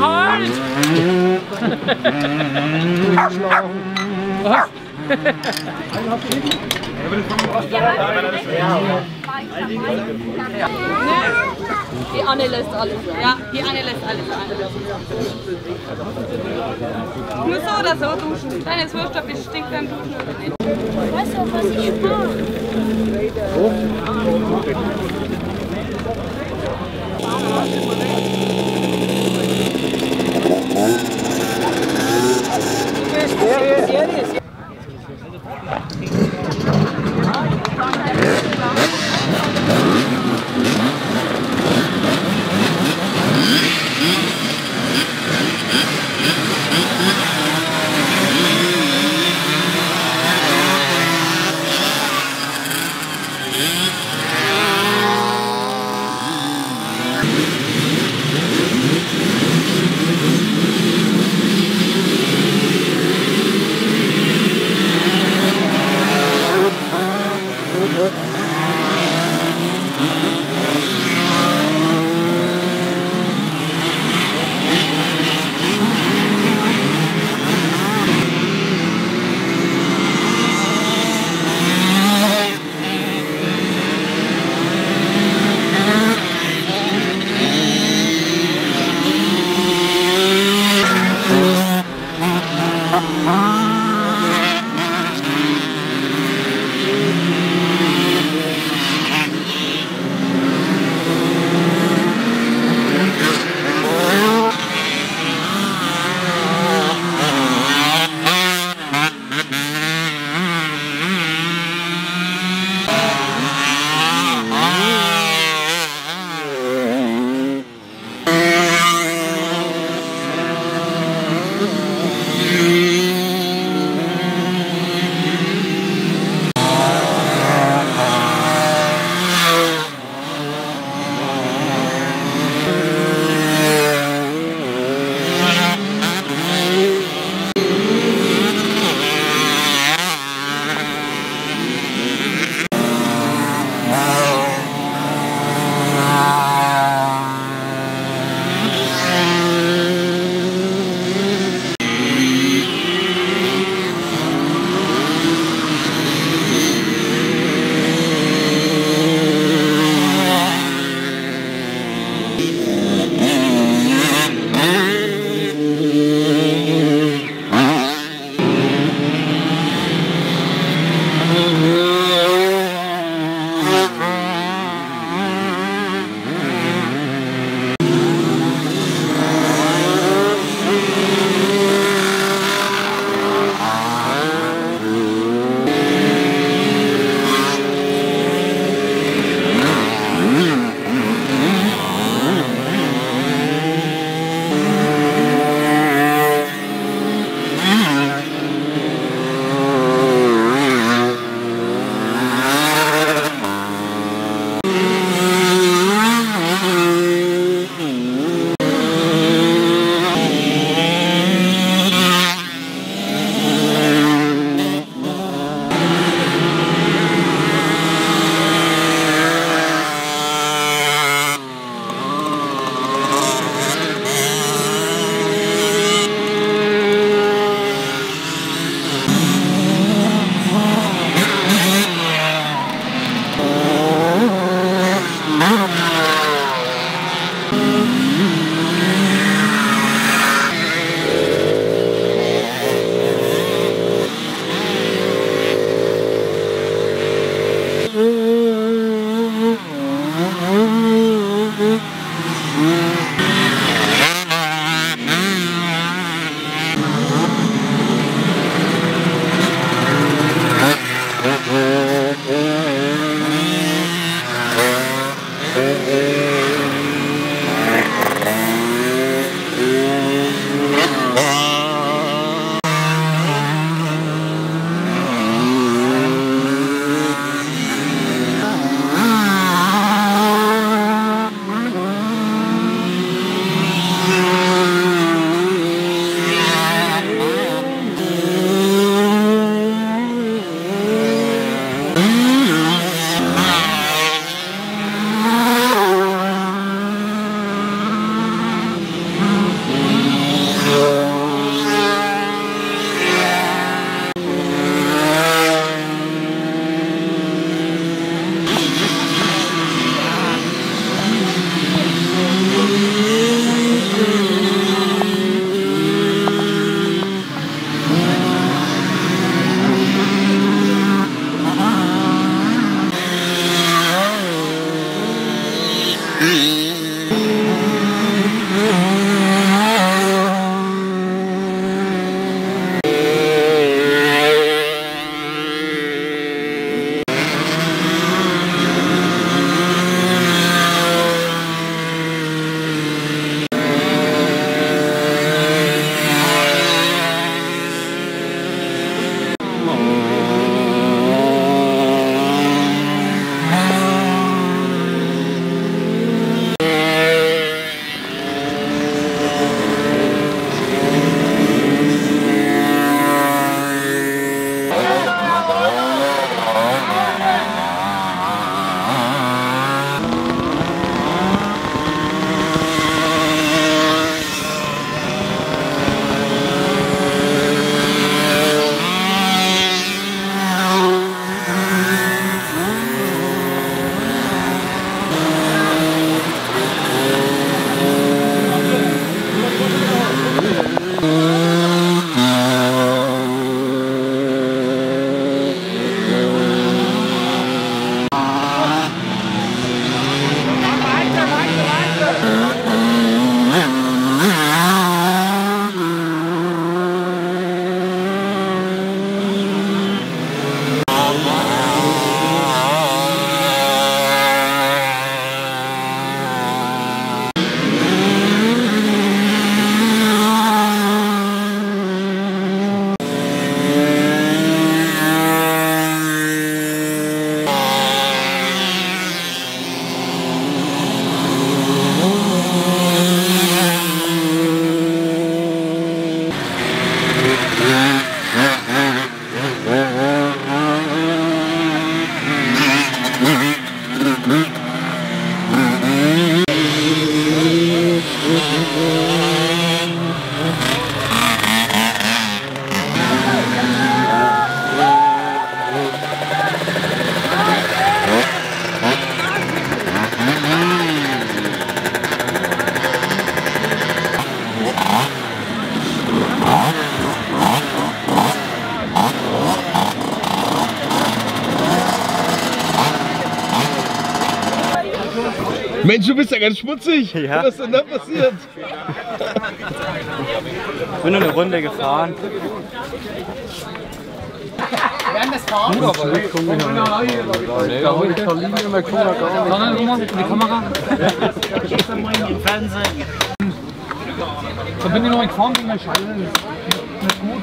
Halt! Was? Die Anne lässt alles rein. Ja, die Anne lässt alles rein. Nur so oder so duschen. Deine Zwölfstoff ist stinkt beim Duschen oder nicht. Weißt du, was ich mache? Oh. Eles, eles, eles. Mm-hmm. Mensch, du bist ja ganz schmutzig. Ja. Was ist denn da passiert? Ich bin nur eine Runde gefahren. Sondern du machst die Kamera. Da bin ich noch in Form gegen den Scheiße. Nicht gut.